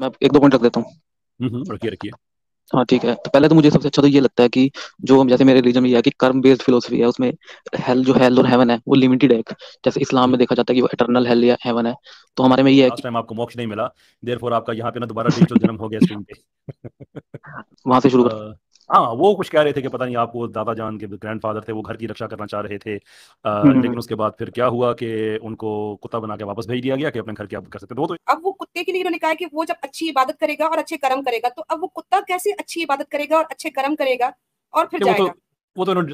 मैं एक दो पॉइंट रख देता हूँ। हम्म, हम्म, रखिए रखिए। हाँ ठीक है। तो पहले तो मुझे सबसे अच्छा तो ये लगता है कि जो जैसे मेरे रिलीजन में यह है कि कर्म बेस्ड फिलोसफी है उसमें हेल जो हेल और हेवन है वो लिमिटेड है जैसे इस्लाम में देखा जाता है कि वो इटर्नल हेल या हेवन है। तो हमारे में ये है कि टाइम आपको मोक्ष नहीं मिला देयरफॉर आपका यहाँ पे ना दोबारा जन्म हो गया वहाँ से शुरू कर हाँ वो कुछ कह रहे थे कि पता नहीं आपको दादा जान के ग्रैंडफादर थे वो घर की रक्षा करना चाह रहे थे। अ, हम्म, लेकिन उसके बाद फिर क्या हुआ कि उनको कुत्ता बना के वापस भेज दिया गया कि अपने घर की आप कर सकते थे वो तो अब वो कुत्ते के लिए उन्होंने कहा कि वो जब अच्छी इबादत करेगा और अच्छे कर्म करेगा तो अब वो कुत्ता कैसे अच्छी इबादत करेगा और अच्छे कर्म करेगा और फिर वो तो जाएगा? वो तो इन्होंने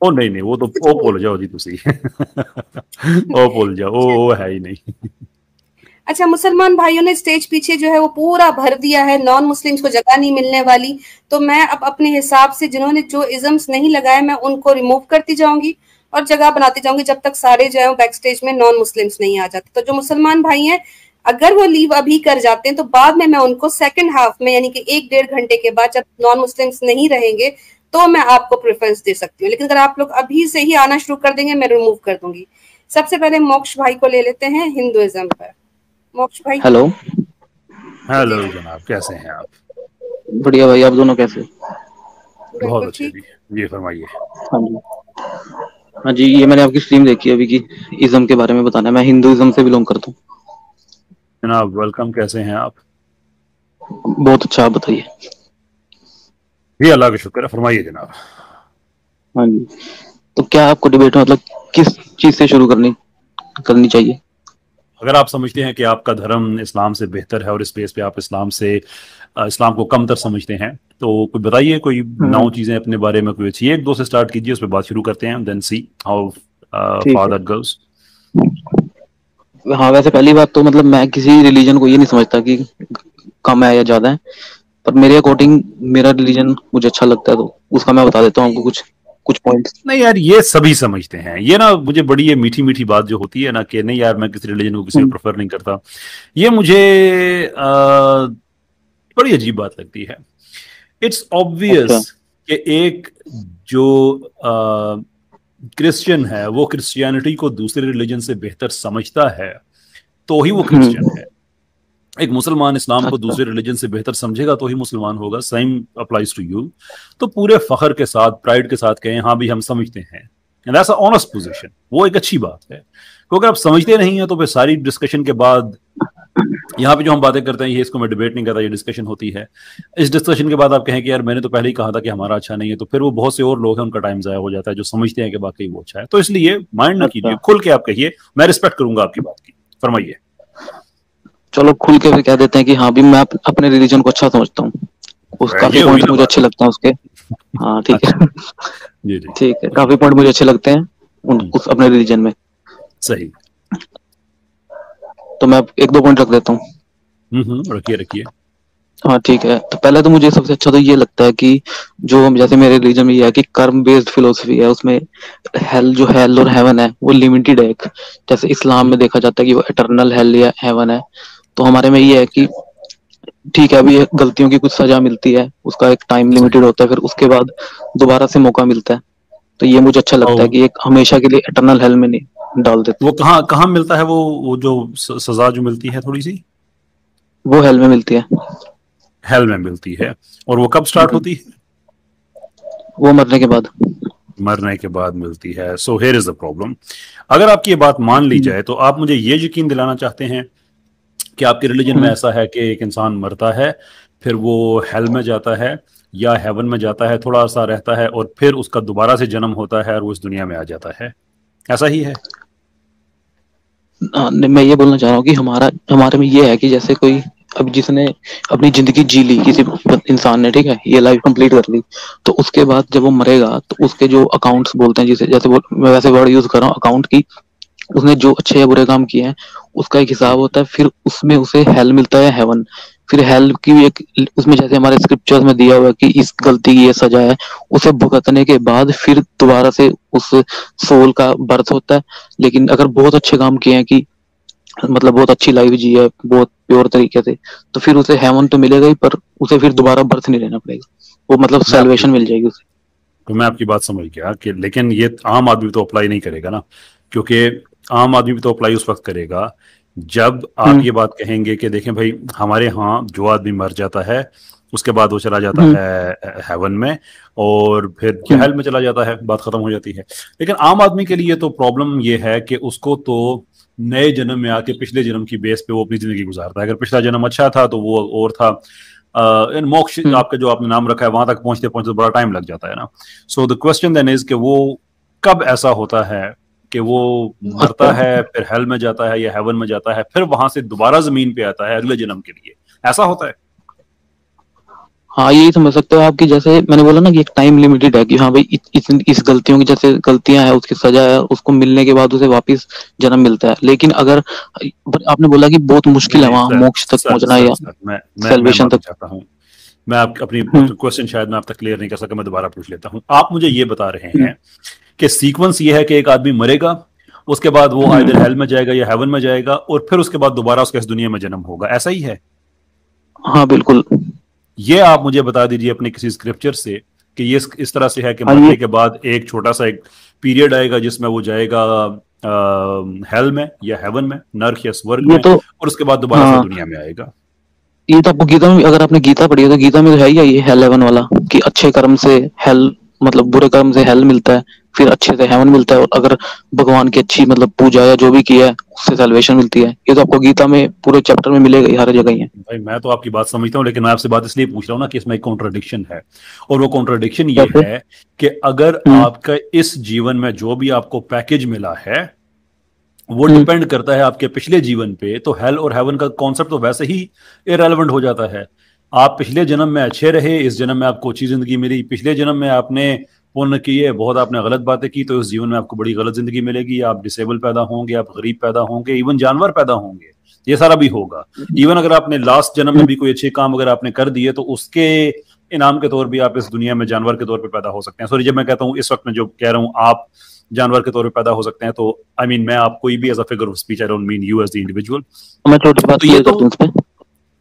ਉਹ ਨਹੀਂ ਨਹੀਂ ਉਹ ਤਾਂ ਉਹ ਭੁੱਲ ਜਾਓ ਜੀ ਤੁਸੀਂ ਉਹ ਭੁੱਲ ਜਾਓ ਉਹ ਉਹ ਹੈ ਹੀ नहीं अच्छा मुसलमान भाइयों ने स्टेज पीछे जो है वो पूरा भर दिया है नॉन मुस्लिम्स को जगह नहीं मिलने वाली तो मैं अब अपने हिसाब से जिन्होंने जो इजम्स नहीं लगाए मैं उनको रिमूव करती जाऊंगी और जगह बनाती जाऊंगी जब तक सारे जो है बैक स्टेज में नॉन मुस्लिम्स नहीं आ जाते तो जो मुसलमान भाई हैं अगर वो लीव अभी कर जाते हैं तो बाद में मैं उनको सेकंड हाफ में यानी कि एक डेढ़ घंटे के बाद जब नॉन मुस्लिम्स नहीं रहेंगे तो मैं आपको प्रेफरेंस दे सकती हूँ। लेकिन अगर आप लोग अभी से ही आना शुरू कर देंगे मैं रिमूव कर दूँगी। सबसे पहले मोक्ष भाई को ले लेते हैं हिंदुइज्म पर। मोक्ष भाई? हेलो हेलो जनाब। कैसे हैं आप? बढ़िया भाई आप दोनों कैसे? बहुत अच्छे जी। ये फरमाइए। हाँ जी। हाँ जी ये मैंने आपकी स्ट्रीम देखी है अभी की। इज्म के बारे में बताना मैं हिंदुइज्म से बिलोंग करता हूँ। जनाब वेलकम कैसे हैं आप? बहुत अच्छा आप बताइए। जी अल्लाह का शुक्र है फरमाइए जनाब। हाँ जी। तो क्या आपको डिबेट मतलब किस चीज़ से शुरू करनी करनी चाहिए? अगर आप समझते हैं कि आपका धर्म इस्लाम से बेहतर है और इस बेस पे आप इस्लाम से इस्लाम को कमतर समझते हैं तो कोई बताइए कोई नौ चीज़ें अपने बारे में कोई अच्छी एक दो से स्टार्ट कीजिए उस पर बात शुरू करते हैं then see how father girls हाँ। वैसे पहली बात तो मतलब मैं किसी रिलीजन को ये नहीं समझता कि कम है या ज़्यादा है। पर मेरे अकॉर्डिंग मेरा रिलीजन मुझे अच्छा लगता है तो उसका मैं बता देता हूँ आपको कुछ कुछ पॉइंट्स नहीं यार ये सभी समझते हैं। ये ना मुझे बड़ी ये मीठी मीठी बात जो होती है ना कि नहीं यार मैं किसी रिलीजन को किसी को हम्म। प्रेफर नहीं करता। ये मुझे अ, बड़ी अजीब बात लगती है। इट्स ऑब्वियस अच्छा। कि एक जो क्रिश्चियन है वो क्रिश्चियनिटी को दूसरे रिलीजन से बेहतर समझता है तो ही वो क्रिश्चियन है। एक मुसलमान इस्लाम को। अच्छा। दूसरे रिलीजन से बेहतर समझेगा तो ही मुसलमान होगा। सेम अप्लाइज टू यू तो पूरे फखर के साथ प्राइड के साथ कहें हाँ भी हम समझते हैं। दैट्स ऑनेस्ट पोजीशन वो एक अच्छी बात है। क्योंकि आप समझते नहीं है तो फिर सारी डिस्कशन के बाद यहाँ पे जो हम बातें करते हैं ये इसको मैं डिबेट नहीं करता ये डिस्कशन होती है। इस डिस्कशन के बाद आप कहें कि यार मैंने तो पहले ही कहा था कि हमारा अच्छा नहीं है तो फिर वो बहुत से और लोग हैं उनका टाइम जाया हो जाता है जो समझते हैं कि वाकई वो अच्छा है। तो इसलिए माइंड ना अच्छा। कीजिए खुल के आप कहिए मैं रिस्पेक्ट करूँगा आपकी बात की। फरमाइए। चलो खुल के भी कह देते हैं कि हाँ भी मैं अप, अपने रिलीजन को अच्छा समझता हूँ। उस ये काफ़ी पॉइंट मुझे अच्छे लगते हैं उसके। हाँ ठीक है। जी ठीक है काफ़ी पॉइंट मुझे अच्छे लगते हैं उन हम्म। उस अपने रिलीजन में। सही। तो मैं एक दो पॉइंट रख देता हूँ। हम्म हम्म रखिए रखिए। हाँ ठीक है। तो पहले तो मुझे सबसे अच्छा तो ये लगता है कि जो जैसे मेरे रिलीजन में ये है कि कर्म बेस्ड फिलोसफी है उसमें हेल जो हेल और हेवन है वो लिमिटेड है जैसे इस्लाम में देखा जाता है कि वो इटर्नल हेल या हेवन है। तो हमारे में ये है कि ठीक है अभी गलतियों की कुछ सजा मिलती है उसका एक टाइम लिमिटेड होता है फिर उसके बाद दोबारा से मौका मिलता है। तो ये मुझे अच्छा लगता है कि एक हमेशा के लिए इटर्नल हेल में नहीं डाल देते वो कहाँ कहाँ मिलता है वो वो जो सजा जो मिलती है थोड़ी सी? वो हेल में मिलती है। हेल में मिलती है। और वो कब स्टार्ट होती है? वो मरने के बाद। मरने के बाद मिलती है। So here is the problem अगर आपकी ये बात मान ली जाए तो आप मुझे ये यकीन दिलाना चाहते हैं कि आपके रिलीजन में। ऐसा है कि एक इंसान मरता है फिर वो हेल में जाता है या हेवन में जाता है थोड़ा सा रहता है और फिर उसका दोबारा से जन्म होता है और वो इस दुनिया में आ जाता है ऐसा ही है हाँ, मैं ये बोलना चाह रहा हूँ कि हमारा हमारे में ये है कि जैसे कोई अब जिसने अपनी ज़िंदगी जी ली किसी इंसान ने ठीक है ये लाइफ कंप्लीट कर ली तो उसके बाद जब वो मरेगा तो उसके जो अकाउंट्स बोलते हैं जिसे जैसे वो मैं वैसे वर्ड यूज़ कर रहा हूँ अकाउंट की उसने जो अच्छे या बुरे काम किए हैं उसका एक हिसाब होता है फिर उसमें उसे हेल मिलता है हेवन फिर हेल की भी एक उसमें जैसे हमारे स्क्रिप्चर्स में दिया हुआ है कि इस गलती की ये सजा है उसे भुगतने के बाद फिर दोबारा से उस सोल का बर्थ होता है। लेकिन अगर बहुत अच्छे काम किए हैं कि मतलब बहुत अच्छी लाइफ जी है बहुत प्योर तरीके से तो फिर उसे हेवन तो मिलेगा ही पर उसे फिर दोबारा बर्थ नहीं लेना पड़ेगा। वो मतलब सेल्वेशन मिल जाएगी उसे। तो मैं आपकी बात समझ गया कि लेकिन ये आम आदमी तो अप्लाई नहीं करेगा ना क्योंकि आम आदमी भी तो अप्लाई उस वक्त करेगा। जब आप हम्म। ये बात कहेंगे कि देखें भाई हमारे यहाँ जो आदमी मर जाता है उसके बाद वो चला जाता हम्म। है हेवन में और फिर जहल में चला जाता है बात खत्म हो जाती है। लेकिन आम आदमी के लिए तो प्रॉब्लम ये है कि उसको तो नए जन्म में आके पिछले जन्म की बेस पे वो अपनी ज़िंदगी गुजारता है। अगर पिछला जन्म अच्छा था तो वो और था। इन मोक्ष हम्म। आपका जो आपने नाम रखा है वहाँ तक पहुँचते पहुँचते बड़ा टाइम लग जाता है ना। So the question then is कि वो कब ऐसा होता है? कि वो मरता। है फिर हेल में जाता है या हेवन में जाता है फिर वहाँ से दोबारा ज़मीन पे आता है अगले जन्म के लिए ऐसा होता है हाँ यही समझ सकते हो आप कि जैसे मैंने बोला ना कि एक टाइम लिमिटेड है कि हाँ भाई इस, इस गलतियों की जैसे गलतियाँ हैं उसकी सजा है उसको मिलने के बाद उसे वापस जन्म मिलता है लेकिन अगर आपने बोला कि बहुत मुश्किल है वहाँ मोक्ष तक पहुँचना या माफ़ी तक। चाहता हूँ मैं आप, अपनी हम्म। क्वेश्चन शायद मैं आप तक क्लियर नहीं कर सका मैं दोबारा पूछ लेता हूँ आप मुझे ये बता रहे हम्म। हैं कि सीक्वेंस ये है कि एक आदमी मरेगा उसके बाद वो हम्म। आइदर हेल में जाएगा या हेवन में जाएगा और फिर उसके बाद दोबारा उसका इस दुनिया में जन्म होगा। ऐसा ही है। हाँ बिल्कुल। ये आप मुझे बता दीजिए अपने किसी स्क्रिप्चर से कि ये इस, तरह से है कि हाँ, मरने के बाद एक छोटा सा एक पीरियड आएगा जिसमें वो जाएगा हेल में या हेवन में नर्क या स्वर्ग में तो और उसके बाद दोबारा हाँ। दुनिया में आएगा। ये तो आपको गीता में अगर आपने गीता पढ़ी है तो गीता में तो है ही है ये हेल हेवन वाला कि अच्छे कर्म से हेल मतलब बुरे कर्म से हेल मिलता है। फिर अच्छे से हेवन मिलता है और अगर भगवान की अच्छी मतलब पूजा या जो भी किया है उससे सेल्वेशन मिलती है। ये तो आपको गीता में पूरे चैप्टर में मिलेगा हर जगह ही है। भाई मैं तो आपकी बात समझता हूँ लेकिन मैं आपसे बात इसलिए पूछ रहा हूँ ना कि इसमें एक कॉन्ट्रडिक्शन है। और वो कॉन्ट्रडिक्शन ये है कि अगर हम्म। आपका इस जीवन में जो भी आपको पैकेज मिला है वो हम्म। डिपेंड करता है आपके पिछले जीवन पे तो हेल और हेवन का कॉन्सेप्ट तो वैसे ही इरेलीवेंट हो जाता है। आप पिछले जन्म में अच्छे रहे इस जन्म में आपको अच्छी ज़िंदगी मिली पिछले जन्म में आपने पुण्य किए बहुत आपने गलत बातें की तो इस जीवन में आपको बड़ी गलत ज़िंदगी मिलेगी। आप डिसेबल पैदा होंगे आप गरीब पैदा होंगे इवन जानवर पैदा होंगे ये सारा भी होगा। इवन अगर आपने लास्ट जन्म में भी कोई अच्छे काम अगर आपने कर दिए तो उसके इनाम के तौर भी आप इस दुनिया में जानवर के तौर पर पैदा हो सकते हैं। सॉरी जब मैं कहता हूँ इस वक्त में जो कह रहा हूँ आप जानवर के तौर पे पैदा हो सकते हैं तो आई I मीन mean, मैं आप कोई भी as a figure of speech I don't mean you as the individual मैं छोटी बात तो ये तो-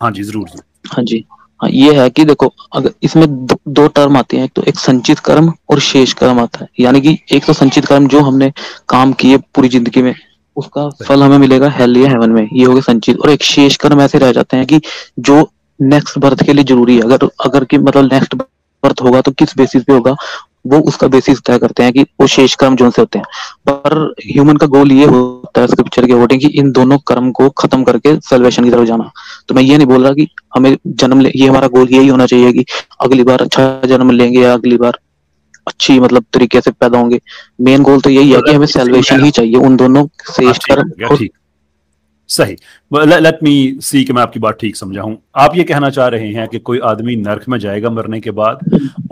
हाँ जी ज़रूर। हाँ जी। ये है कि देखो अगर इसमें दो, दो टर्म आते हैं एक तो एक संचित कर्म और शेष कर्म आता है। यानी कि एक तो संचित कर्म जो हमने काम किए पूरी ज़िंदगी में उसका फल हमें मिलेगा हेल या हेवन में। ये हो गया संचित। और एक शेष कर्म ऐसे रह जाते हैं कि जो नेक्स्ट बर्थ के लिए ज़रूरी है। अगर अगर कि मतलब नेक्स्ट बर्थ होगा तो किस बेसिस पे होगा? वो उसका बेसिस तय करते हैं कि वो शेष कर्म जो से होते हैं। पर ह्यूमन का गोल ये होता है स्क्रिप्चर के अकॉर्डिंग कि इन दोनों कर्म को खत्म करके सेल्वेशन की तरफ़ जाना। तो मैं ये नहीं बोल रहा कि हमें जन्म ले ये हमारा गोल यही होना चाहिए कि अगली बार अच्छा जन्म लेंगे या अगली बार अच्छी मतलब तरीके से पैदा होंगे। मेन गोल तो यही है कि हमें सेल्वेशन ही चाहिए उन दोनों हाँ, शेष कर्म सही। लेट मी सी कि मैं आपकी बात ठीक समझा हूँ आप ये कहना चाह रहे हैं कि कोई आदमी नरक में जाएगा मरने के बाद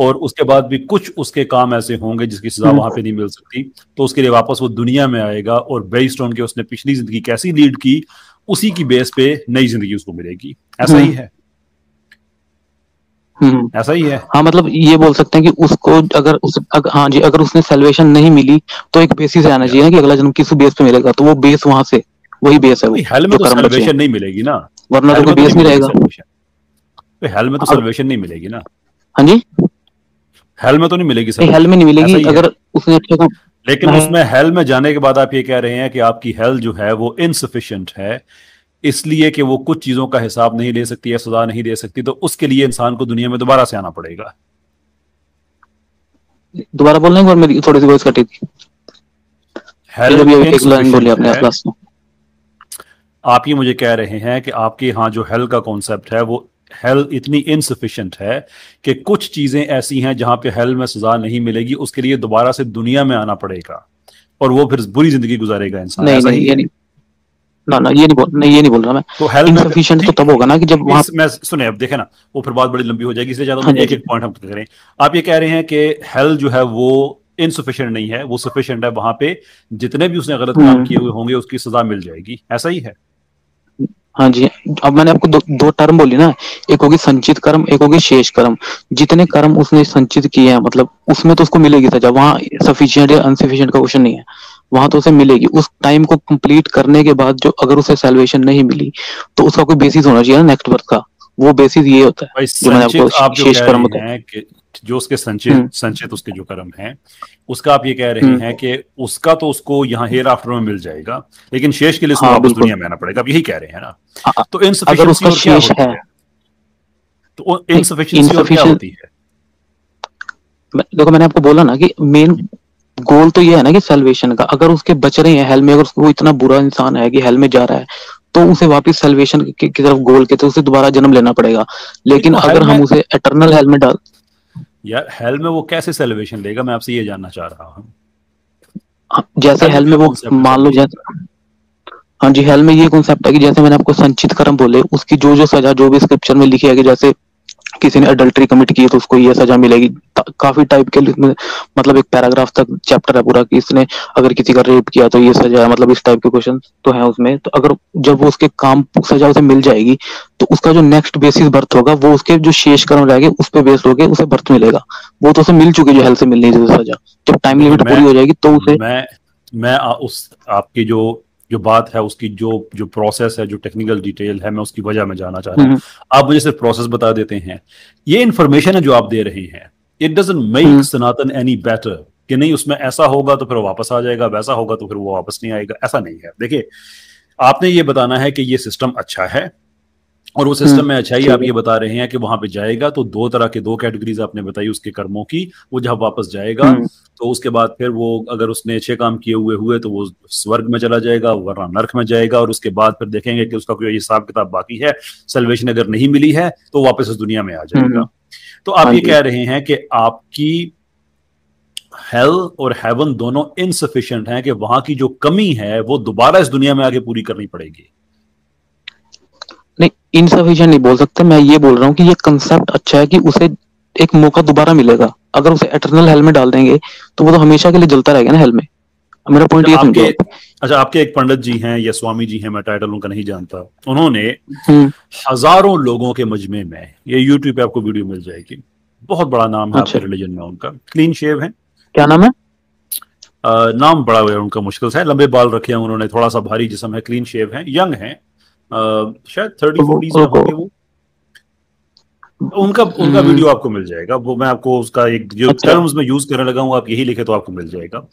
और उसके बाद भी कुछ उसके काम ऐसे होंगे जिसकी सजा। वहाँ पे नहीं मिल सकती तो उसके लिए वापस वो दुनिया में आएगा और बेस्ड ऑन के उसने पिछली ज़िंदगी कैसी लीड की उसी की बेस पे नई ज़िंदगी उसको मिलेगी। ऐसा ही हम्म। है। हम्म। ऐसा ही है। हाँ मतलब ये बोल सकते हैं कि उसको अगर उस अग, हाँ जी अगर उसने सेल्वेशन नहीं मिली तो एक बेसिस आना चाहिए ना कि अगला जन्म किस बेस पे मिलेगा तो वो बेस वहाँ से वही बेस है वो हेल में तो हैं। सेल्वेशन नहीं मिलेगी ना। वरना तो कोई बेस नहीं रहेगा। तो हेल में तो सेल्वेशन नहीं मिलेगी ना। हाँ जी? हेल में तो नहीं मिलेगी salvation। हेल में नहीं मिलेगी अगर उसने अच्छे काम लेकिन उसमें हेल में जाने के बाद आप ये कह रहे हैं कि आपकी हेल जो है वो इनसफिशियंट है इसलिए कि वो कुछ चीज़ों का हिसाब नहीं ले सकती या सजा नहीं दे सकती तो उसके लिए इंसान को दुनिया में दोबारा से आना पड़ेगा। दोबारा बोलने मेरी थोड़ी सी वॉइस कटी थी। हेल अभी बोली आपने क्लास में। आप ये मुझे कह रहे हैं कि आपके यहाँ जो हेल का कॉन्सेप्ट है वो हेल इतनी इनसफिशियंट है कि कुछ चीज़ें ऐसी हैं जहाँ पे हेल में सजा नहीं मिलेगी उसके लिए दोबारा से दुनिया में आना पड़ेगा और वो फिर बुरी ज़िंदगी गुजारेगा इंसान नहीं नहीं ये नहीं। ना ना ये नहीं बोल नहीं ये नहीं बोल रहा मैं। तो हेल इनसफिशिएंट तो तब होगा ना कि जब वहाँ मैं सुने अब देखे ना वो फिर बात बड़ी लंबी हो जाएगी इसलिए ज़्यादा हाँ एक एक पॉइंट हम करें। आप ये कह रहे हैं कि हेल जो है वो इनसफिशिएंट नहीं है वो सफिशिएंट है वहाँ पे जितने भी उसने गलत काम हम्म। किए हुए होंगे उसकी सजा मिल जाएगी ऐसा ही है। हाँ जी अब मैंने आपको दो, दो टर्म बोली ना एक होगी संचित कर्म एक होगी शेष कर्म। जितने कर्म उसने संचित किए हैं मतलब उसमें तो उसको मिलेगी सजा वहाँ सफिशियंट या अनसफिशियंट का क्वेश्चन नहीं है। वहाँ तो उसे मिलेगी। उस टाइम को कंप्लीट करने के बाद जो अगर उसे सेल्वेशन नहीं मिली तो उसका कोई बेसिस होना चाहिए ना नेक्स्ट बर्थ का। वो बेसिस ये होता है जो मैंने आपको आप शेष कर्म बताया। जो उसके संचित हम्म। संचित उसके जो कर्म हैं उसका आप ये कह रहे हम्म। हैं कि उसका तो उसको यहाँ हेयर आफ्टर में मिल जाएगा लेकिन शेष के लिए उसको हाँ, वापस दुनिया में आना पड़ेगा। आप यही कह रहे हैं ना? हाँ, तो अगर इनसफिशिएंसी क्या होती है है? तो इनसफिशिएंसी क्या होती है? देखो मैंने आपको बोला ना कि मेन गोल तो ये है ना कि सेल्वेशन का। अगर उसके बच रहे हैं हेल में अगर उसको इतना बुरा इंसान है कि हेल में जा रहा है तो उसे वापस सेल्वेशन की, तरफ़ गोल के तो उसे दोबारा जन्म लेना पड़ेगा। लेकिन अगर हम उसे एटर्नल हेल में डाल यार हेल में वो कैसे सेलिब्रेशन लेगा? मैं आपसे ये जानना चाह रहा हूँ। हाँ, जैसे हेल में वो मान लो जैसे हाँ जी हेल में ये कॉन्सेप्ट है कि जैसे मैंने आपको संचित कर्म बोले उसकी जो जो सजा जो भी स्क्रिप्चर में लिखी है कि जैसे किसी ने अडल्ट्री कमिट की है तो उसको ये सजा मिलेगी। काफ़ी टाइप के मतलब एक पैराग्राफ तक चैप्टर है पूरा कि इसने अगर किसी का रेप किया तो ये सजा है मतलब इस टाइप के क्वेश्चन तो है उसमें। तो अगर जब वो उसके काम सजा उसे मिल जाएगी तो उसका जो नेक्स्ट बेसिस बर्थ होगा वो उसके जो शेष कर्म रहेंगे उस पर बेस्ड होके उसे बर्थ मिलेगा। वो तो उसे मिल चुकी जो हेल्थ से मिलनी थी सजा। जब टाइम लिमिट पूरी हो जाएगी तो उसे मैं मैं आ, उस आपकी जो जो बात है उसकी जो जो प्रोसेस है जो टेक्निकल डिटेल है मैं उसकी वजह में जाना चाह रहा हूँ। हम्म, आप मुझे सिर्फ़ प्रोसेस बता देते हैं। ये इन्फॉर्मेशन है जो आप दे रहे हैं। It doesn't make. Sanatan any better कि नहीं उसमें ऐसा होगा तो फिर वो वापस आ जाएगा वैसा होगा तो फिर वो वापस नहीं आएगा। ऐसा नहीं है। देखिए आपने ये बताना है कि ये सिस्टम अच्छा है और वो सिस्टम हम्म, में अच्छाई आप ये बता रहे हैं कि वहाँ पे जाएगा तो दो तरह के दो कैटेगरीज आपने बताई उसके कर्मों की वो जब वापस जाएगा हम्म, तो उसके बाद फिर वो अगर उसने अच्छे काम किए हुए हुए तो वो स्वर्ग में चला जाएगा वरना नर्क में जाएगा और उसके बाद फिर देखेंगे कि उसका कोई हिसाब किताब बाकी है सेल्वेशन अगर नहीं मिली है तो वापस इस दुनिया में आ जाएगा। हम्म। तो आप हाँ ये कह रहे हैं कि आपकी हेल और हेवन दोनों इनसफिशिएंट हैं कि वहाँ की जो कमी है वो दोबारा इस दुनिया में आगे पूरी करनी पड़ेगी। नहीं इनसफिशिएंट नहीं बोल सकते मैं ये बोल रहा हूँ कि ये कंसेप्ट अच्छा है कि उसे एक मौका दोबारा मिलेगा। अगर उसे एटर्नल हेल में डाल देंगे तो वो तो हमेशा के लिए जलता रहेगा ना हेल में। मेरा पॉइंट ये समझो। अच्छा आपके एक पंडित जी हैं या स्वामी जी हैं मैं टाइटल उनका नहीं जानता। उन्होंने हम्म, हज़ारों लोगों के मजमे में ये यूट्यूब पे आपको वीडियो मिल जाएगी। बहुत बड़ा नाम है अच्छा। रिलीजन में उनका। क्लीन शेव है। क्या नाम है? अ, नाम बड़ा हुआ है उनका मुश्किल से। है लंबे बाल रखे हैं उन्होंने थोड़ा सा भारी जिसम है क्लीन शेव है यंग है। शायद थर्टी फोर्टीज में होंगे वो। उनका उनका हम्म। वीडियो आपको मिल जाएगा। वो मैं आपको उसका एक जो अच्छा। टर्म्स में यूज़ करने लगा हूँ आप यही लिखे तो आपको मिल जाएगा।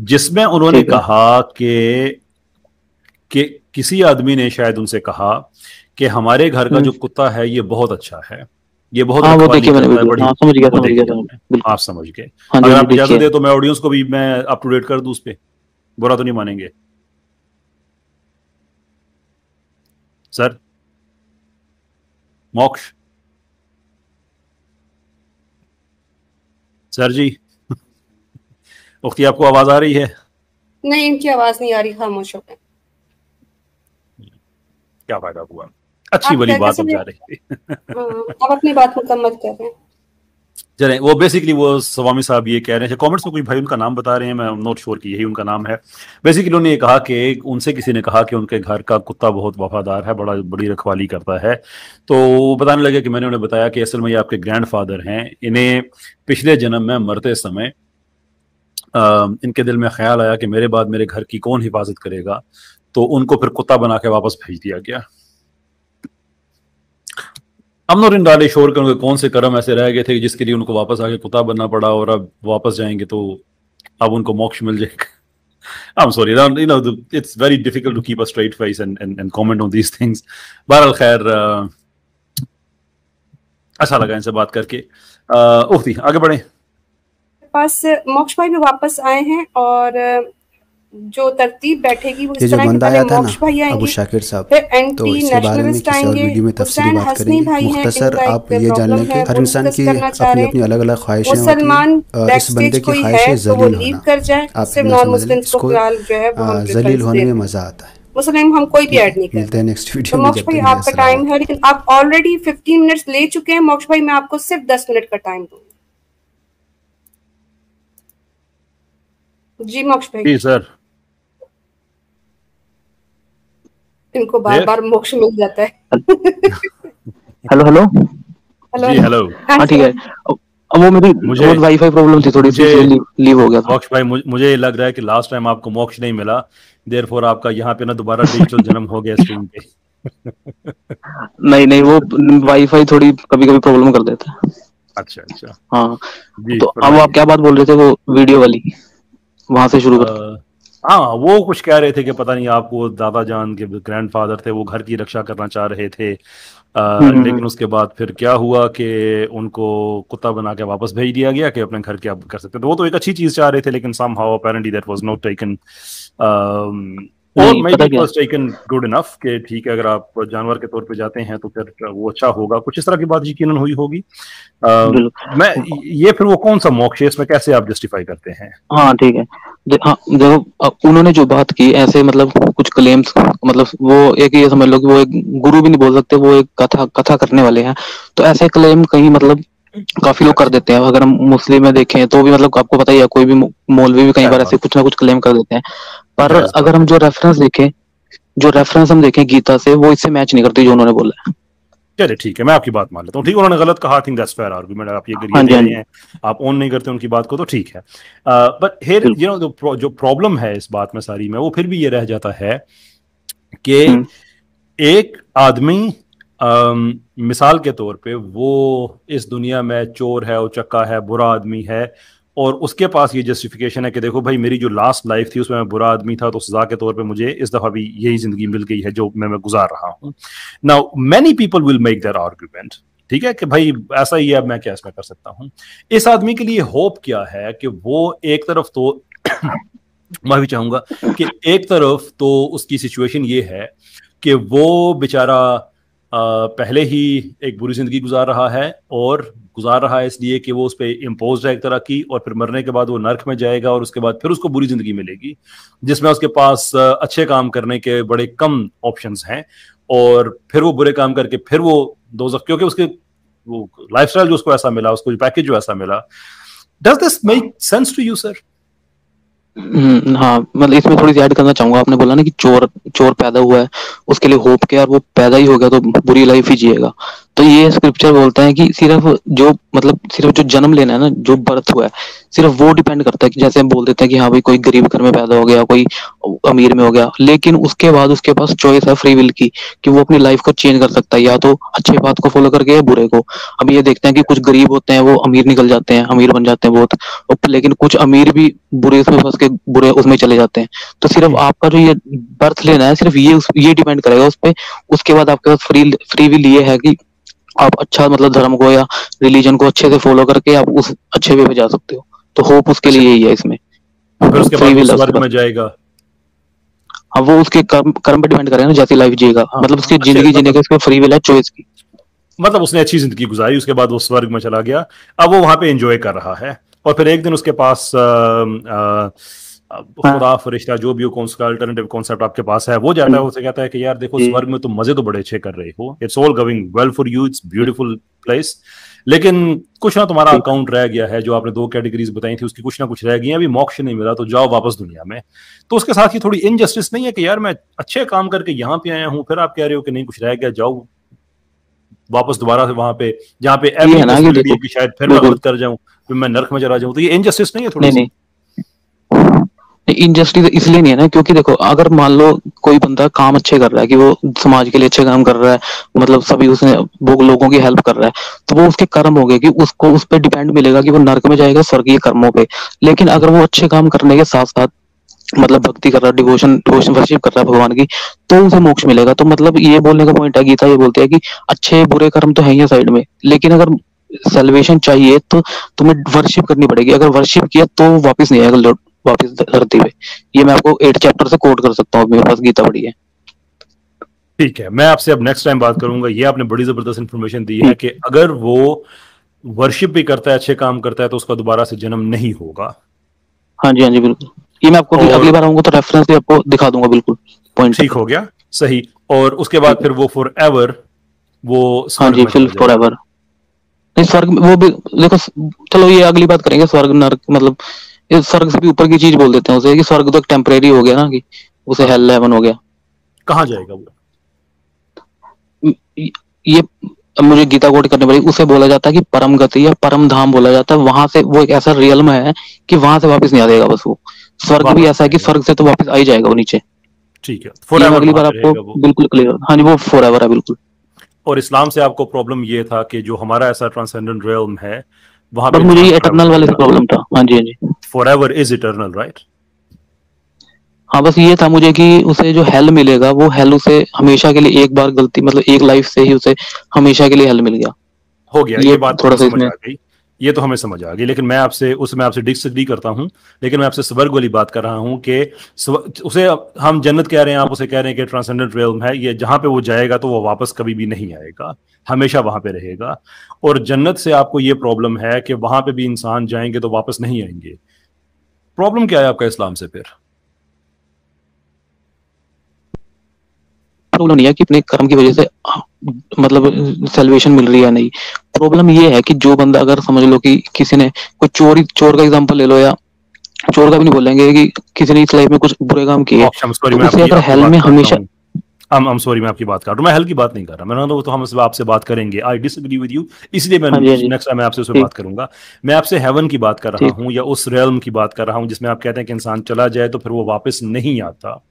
जिसमें उन्होंने कहा कि कि किसी आदमी ने शायद उनसे कहा कि हमारे घर का हम्म। जो कुत्ता है ये बहुत अच्छा है। ये बहुत हाँ वो देखिए मैंने बड़ी हाँ समझ गया समझ गया आप समझ गए। हाँ अगर हाँ आप इजाज़त दे तो मैं ऑडियंस को भी मैं अप टू डेट कर दूँ उस पे। बुरा तो नहीं मानेंगे। सर। मोक्ष। सर जी। उख्ती आपको आवाज़ आ रही है? नहीं इनकी आवाज़ नहीं आ रही खामोश हो गए। क्या फ़ायदा हुआ? अच्छी बड़ी वाली बात समझा रही हाँ, अब अपनी बात मुकम्मल कर रहे हैं। चलें वो बेसिकली वो स्वामी साहब ये कह रहे हैं कमेंट्स में कोई भाई उनका नाम बता रहे हैं मैं नॉट श्योर कि यही उनका नाम है। बेसिकली उन्होंने ये कहा कि उनसे किसी ने कहा कि उनके घर का कुत्ता बहुत वफादार है बड़ा बड़ी रखवाली करता है। तो बताने लगे कि मैंने उन्हें बताया कि असल में ये आपके ग्रैंडफादर हैं इन्हें पिछले जन्म में मरते समय अ, इनके दिल में ख्याल आया कि मेरे बाद मेरे घर की कौन हिफाजत करेगा तो उनको फिर कुत्ता बना के वापस भेज दिया गया। नॉट इन डाले शोर के उनके कौन से कर्म ऐसे रह गए थे जिसके लिए उनको वापस आके कुत्ता बनना पड़ा और अब वापस जाएँगे तो अब उनको मोक्ष मिल जाएगा। I'm sorry, you know, the, it's very difficult to keep a straight face and, and, and comment on these things. बहरहाल खैर अच्छा लगा इनसे बात करके। उख्ती आगे बढ़े। पास मोक्ष भाई भी वापस आए हैं और जो तरतीब बैठेगी वो इस तरह की पहले मोक्ष भाई आएँगे शाकिर साहब फिर तो एंटी में नेशनलिस्ट आएँगे वीडियो में हुसैन बात हसनी करेंगे। भाई हैं मुख्तसर आप ये जान लें कि हर इंसान की अपनी अपनी अलग अलग ख्वाहिशें होती हैं। मुसलमान इस बंदे की ख्वाहिश है है तो जलील होना। कर जाए आप सिर्फ़ नॉन मुस्लिम्स को जो है हम जलील होने में मज़ा आता है। मुस्लिम हम कोई भी ऐड नहीं करते हैं नेक्स्ट तो वीडियो में मोक्ष भाई आपका टाइम है लेकिन आप ऑलरेडी 15 मिनट्स ले चुके हैं। मोक्ष भाई मैं आपको सिर्फ़ 10 मिनट का टाइम दूँगी। जी मोक्ष भाई जी सर इनको बार बार मोक्ष मिल जाता है। हेलो हेलो हेलो जी हेलो हाँ ठीक है। अब वो मेरी मुझे- वाईफाई प्रॉब्लम थी थोड़ी सी इसलिए लीव हो गया था। मोक्ष भाई मुझे लग रहा है कि लास्ट टाइम आपको मोक्ष नहीं मिला। देर आपका यहाँ पे ना दोबारा डिजिटल जन्म हो गया स्ट्रीम पे। नहीं नहीं वो वाईफाई थोड़ी कभी कभी प्रॉब्लम कर देता है। अच्छा अच्छा। हाँ। तो अब आप क्या बात बोल रहे थे वो वीडियो वाली? वहाँ से शुरू कर। हाँ वो कुछ कह रहे थे कि पता नहीं आपको दादा जान के ग्रैंडफादर थे वो घर की रक्षा करना चाह रहे थे। अ, हम्म, लेकिन उसके बाद फिर क्या हुआ कि उनको कुत्ता बना के वापस भेज दिया गया कि अपने घर के आप कर सकते थे वो तो एक अच्छी चीज़ चाह रहे थे लेकिन somehow apparently that was not um, और मे good enough कि ठीक है अगर आप जानवर के तौर पे जाते हैं तो फिर वो अच्छा होगा। कुछ इस तरह की बात यकीनन हुई होगी। बिल्कुल। मैं ये फिर वो कौन सा मौके कैसे आप जस्टिफाई करते हैं? हाँ ठीक है। हाँ देखो उन्होंने जो बात की ऐसे मतलब कुछ क्लेम्स मतलब वो एक ये समझ लो कि वो एक गुरु भी नहीं बोल सकते वो एक कथा कथा करने वाले हैं। तो ऐसे क्लेम कहीं मतलब काफ़ी लोग कर देते हैं। अगर हम मुस्लिम में देखें तो भी मतलब आपको पता ही है कोई भी मौलवी भी कई बार ऐसे कुछ ना कुछ क्लेम कर देते हैं। पर अगर हम जो रेफरेंस देखें जो रेफरेंस हम देखें गीता से वो इससे मैच नहीं करती जो उन्होंने बोला है। चलिए ठीक है मैं आपकी बात मान लेता हूँ। ठीक उन्होंने गलत कहा थिंक दैट्स फेयर आर्गुमेंट आप ये हाँ हाँ जी। हैं आप ऑन नहीं करते उनकी बात को तो ठीक है। बट हेयर बिल्कुल। यू नो जो प्रॉब्लम है इस बात में सारी में वो फिर भी ये रह जाता है कि हम्म। एक आदमी मिसाल के तौर पे वो इस दुनिया में चोर है उचक्का है बुरा आदमी है और उसके पास ये जस्टिफिकेशन है कि देखो भाई मेरी जो लास्ट लाइफ थी, उसमें मैं बुरा आदमी था तो सजा के तौर पे मुझे इस दफ़ा भी यही ज़िंदगी मिल गई है जो मैं मैं गुजार रहा हूँ। Now many people will make their argument ठीक है, कि भाई ऐसा ही है मैं क्या इसमें कर सकता हूँ? इस आदमी के लिए होप क्या है कि वो एक तरफ़ तो मैं भी चाहूँगा कि एक तरफ़ तो उसकी सिचुएशन ये है कि वो बेचारा पहले ही एक बुरी ज़िंदगी गुजार रहा है और गुजार रहा है इसलिए कि वो उस पर इम्पोज है एक तरह की और फिर मरने के बाद वो नर्क में जाएगा और उसके बाद फिर उसको बुरी ज़िंदगी मिलेगी, जिसमें उसके पास अच्छे काम करने के बड़े कम ऑप्शन हैं और फिर वो बुरे काम करके फिर वो दो क्योंकि उसके वो लाइफस्टाइल जो उसको ऐसा मिला, उसको पैकेज जो ऐसा मिला। Does this make sense to you sir हाँ मतलब इसमें थोड़ी सी ऐड करना चाहूँगा। आपने बोला ना कि चोर चोर पैदा हुआ है, उसके लिए होप के और वो पैदा ही हो गया तो बुरी लाइफ ही जिएगा। तो ये स्क्रिप्चर बोलते हैं कि सिर्फ़ जो मतलब सिर्फ़ जो जन्म लेना है ना, जो बर्थ हुआ है सिर्फ़ वो डिपेंड करता है कि जैसे हम बोल देते हैं कि हाँ भाई कोई गरीब घर में पैदा हो गया कोई अमीर में हो गया लेकिन उसके बाद उसके पास चॉइस है फ्री विल की कि वो अपनी लाइफ को चेंज कर सकता है या तो अच्छे बात को फॉलो करके या बुरे को। अब ये देखते हैं कि कुछ गरीब होते हैं वो अमीर निकल जाते हैं अमीर बन जाते हैं बहुत। लेकिन कुछ अमीर भी बुरे उसमें फंस के बुरे उसमें चले जाते हैं। तो सिर्फ़ आपका जो ये बर्थ लेना है सिर्फ़ ये ये डिपेंड करेगा उस पर उसके बाद आपके पास फ्री फ्री विल ये है कि आप अच्छा मतलब धर्म को या रिलीजन को अच्छे से फॉलो करके आप उस अच्छे वे पे जा सकते हो। तो होप उसके लिए यही है इसमें। उसके बाद विल है उसके स्वर्ग में जाएगा। अब वो उसके कर्म कर्म पे डिपेंड करेगा ना जैसी लाइफ जिएगा। हाँ, मतलब उसकी हाँ, ज़िंदगी जीने की उसके फ्री विल है चॉइस की। मतलब उसने अच्छी ज़िंदगी गुजारी उसके बाद वो स्वर्ग में चला गया। अब वो वहाँ पे एंजॉय कर रहा है। और फिर एक दिन उसके पास खुदा फरिश्ता जो भी हो कौन सा अल्टरनेटिव कॉन्सेप्ट आपके पास है वो जाता है उसे कहता है कि यार देखो स्वर्ग में तुम मज़े तो बड़े अच्छे कर रहे हो। It's all going well for you it's beautiful place लेकिन कुछ ना तुम्हारा अकाउंट रह गया है जो आपने दो कैटेगरीज बताई थी उसकी कुछ ना कुछ रह गई हैं, अभी मोक्ष नहीं मिला तो जाओ वापस दुनिया में। तो उसके साथ ही थोड़ी इनजस्टिस नहीं है कि यार मैं अच्छे काम करके यहाँ पे आया हूँ फिर आप कह रहे हो कि नहीं कुछ रह गया जाओ। वापस दोबारा से वहाँ पे जहाँ पे शायद फिर मैं कर जाऊँ फिर मैं नर्क में चला जाऊँ तो ये इनजस्टिस नहीं है थोड़ी इनजस्टिस इसलिए नहीं है ना, क्योंकि देखो, अगर मान लो कोई बंदा काम अच्छे कर रहा है, कि वो समाज के लिए अच्छे काम कर रहा है मतलब सभी उसने, वो लोगों की हेल्प कर रहा है तो वो उसके कर्म हो गए कि उसको, उस पर डिपेंड मिलेगा कि वो नर्क में जाएगा स्वर्गीय कर्मों पे। लेकिन अगर वो अच्छे काम करने के साथ साथ मतलब भक्ति कर रहा है डिवोशन डिवोशन वर्शिप कर रहा है भगवान की तो उसे मोक्ष मिलेगा। तो मतलब ये बोलने का पॉइंट है, गीता ये बोलती है कि अच्छे बुरे कर्म तो है ही साइड में, लेकिन अगर सेलिब्रेशन चाहिए तो तुम्हें वर्शिप करनी पड़ेगी। अगर वर्शिप किया तो वापस नहीं आएगा वापस धरती पे। ये मैं आपको एट चैप्टर से कोट कर सकता हूँ मेरे पास गीता पढ़ी है। ठीक है मैं आपसे अब नेक्स्ट टाइम बात करूँगा। ये आपने बड़ी ज़बरदस्त इन्फॉर्मेशन दी है कि अगर वो वर्शिप भी करता है अच्छे काम करता है तो उसका दोबारा से जन्म नहीं होगा। हाँ जी हाँ जी बिल्कुल। ये मैं आपको और- अगली बार आऊँगा तो रेफरेंस भी आपको दिखा दूँगा बिल्कुल। पॉइंट ठीक हो। गया सही। और उसके बाद फिर वो फॉर एवर वो हाँ जी फिल फॉर एवर नहीं स्वर्ग वो भी देखो चलो ये अगली बात करेंगे स्वर्ग नर्क मतलब स्वर्ग से भी ऊपर की चीज़ बोल देते हैं उसे कि स्वर्ग तो टेम्परेरी हो गया ना कि उसे हेल हेवन हो गया। कहाँ जाएगा वो? ये मुझे गीता कोट करनी पड़ेगी उसे बोला जाता है कि परम गति या परम धाम बोला जाता है वहाँ से वो एक ऐसा रियल में है कि वहाँ से वापस नहीं आ जाएगा बस वो। स्वर्ग भी ऐसा है कि स्वर्ग से तो वापस आ ही जाएगा वो नीचे। ठीक है फॉर अगली बार आपको बिल्कुल क्लियर हाँ जी वो फॉर एवर है बिल्कुल। और इस्लाम से आपको प्रॉब्लम ये था कि जो हमारा ऐसा ट्रांसेंडेंट रियल्म है वहाँ पर मुझे इटर्नल वाले से प्रॉब्लम था। हाँ जी हाँ जी। Forever is eternal right हाँ बस ये था मुझे कि उसे जो हेल मिलेगा वो हेल उसे हमेशा के लिए एक बार गलती मतलब एक लाइफ से ही उसे हमेशा के लिए हेल मिल गया। हो गया ये, ये बात थोड़ा सा गई। ये तो हमें समझ आ गई, लेकिन मैं आपसे उसमें आपसे डिसग्री करता हूँ, लेकिन मैं आपसे स्वर्ग वाली बात कर रहा हूँ कि उसे हम जन्नत कह रहे हैं, आप उसे कह रहे हैं कि ट्रांसेंडेंट रियल्म है, ये जहाँ पे वो जाएगा तो वो वापस कभी भी नहीं आएगा, हमेशा वहाँ पे रहेगा। और जन्नत से आपको ये प्रॉब्लम है कि वहाँ पे भी इंसान जाएँगे तो वापस नहीं आएँगे। प्रॉब्लम क्या है आपका इस्लाम से फिर? प्रॉब्लम नहीं है कि अपने कर्म की वजह से मतलब सेलिब्रेशन मिल रही है नहीं। प्रॉब्लम ये है कि जो बंदा अगर समझ लो कि किसी ने कोई चोरी चोर का एग्जांपल ले लो या चोर का भी नहीं बोलेंगे कि किसी ने इस लाइफ में कुछ बुरे काम किए। तो अगर हेल में हमेशा sorry मैं आपकी बात कर रहा हूँ। मैं हेल की बात नहीं कर रहा। मैं तो, तो हम आपसे बात करेंगे। आई डिसएग्री विद यू इसलिए मैं नेक्स्ट टाइम मैं आपसे बात करूँगा। मैं आपसे हेवन की बात कर रहा हूँ या उस रेलम की बात कर रहा हूँ जिसमें आप कहते हैं कि इंसान चला जाए तो फिर वो वापस नहीं आता।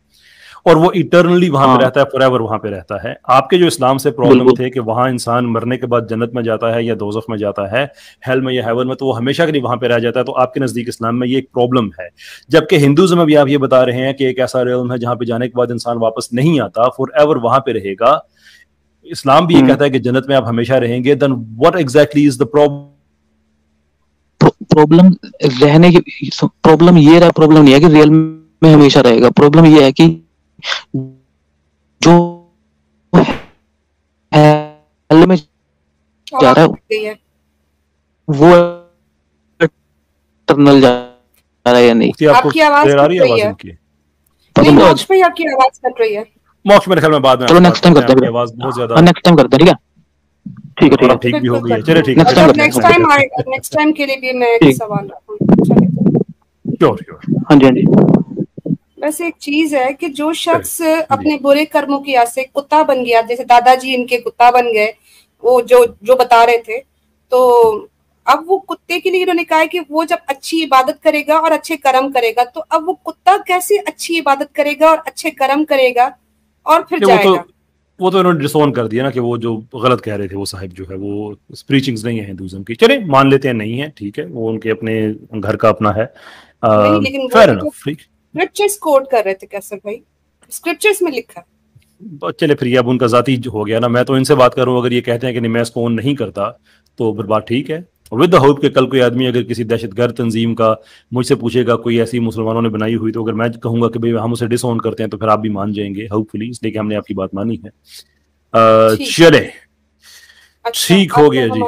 और वो इटर्नली वहाँ हाँ. पे रहता है फॉर वहाँ पे रहता है। आपके जो इस्लाम से प्रॉब्लम थे कि वहाँ इंसान मरने के बाद जन्नत में जाता है या दोजख में जाता है हेल में या हेवन में तो वो हमेशा के लिए वहाँ पे रह जाता है तो आपके नज़दीक इस्लाम में ये एक प्रॉब्लम है। जबकि हिंदुज्म में भी आप ये बता रहे हैं कि एक ऐसा रेलम है जहाँ पे जाने के बाद इंसान वापस नहीं आता फॉर एवर वहाँ पे रहेगा। इस्लाम भी ये हम्म। कहता है कि जन्नत में आप हमेशा रहेंगे then what exactly is the problem problem रहने की प्रॉब्लम ये रहा प्रॉब्लम नहीं है कि रियल में हमेशा रहेगा। प्रॉब्लम ये है कि जो हेल में जा रहा है वो टर्नल जा रहा है या नहीं? आपकी आवाज़ आ रही है आवाज़ उनकी? मोक्ष में आपकी आवाज़ कट रही है। मोक्ष मेरे ख्याल में बाद में चलो नेक्स्ट टाइम करते हैं। आवाज़ बहुत ज़्यादा नेक्स्ट टाइम करते हैं ठीक है? ठीक है ठीक भी हो गई चलिए ठीक है। नेक्स्ट टाइम नेक्स्ट टाइम के लिए भी मैं एक सवाल रखूँगा। श्योर श्योर हाँ जी हाँ जी। वैसे एक चीज़ है कि जो शख्स अपने बुरे कर्मों की आज से कुत्ता बन गया जैसे दादाजी इनके कुत्ता बन गए वो जो जो बता रहे थे तो अब वो कुत्ते के लिए इन्होंने कहा है कि वो जब अच्छी इबादत करेगा और अच्छे कर्म करेगा तो अब वो कुत्ता कैसे अच्छी इबादत करेगा और अच्छे कर्म करेगा और फिर जाएगा वो तो, वो तो इन्होंने डिसोन कर दिया ना कि वो जो गलत कह रहे थे वो साहिब जो है वो स्प्रीचिंग्स नहीं है हिंदुज्म की। चले मान लेते हैं नहीं है ठीक है वो उनके अपने घर का अपना है। एनफ ठीक। स्क्रिप्चर्स कोट कर रहे थे कैसर भाई। स्क्रिप्चर्स में लिखा। चले फिर अब उनका जाती हो गया ना। मैं तो इनसे बात करूँ अगर ये कहते हैं कि नहीं मैं इसको नहीं करता तो फिर बात ठीक है। विद द होप कि कल कोई आदमी अगर किसी दहशतगर्द तंजीम का मुझसे पूछेगा कोई ऐसी मुसलमानों ने बनाई हुई तो अगर मैं कहूँगा कि भाई हम उसे डिसऑन करते हैं तो फिर आप भी मान जाएँगे होपफुली इसलिए कि हमने आपकी बात मानी है। चले। अच्छा, ठीक हो गया जी।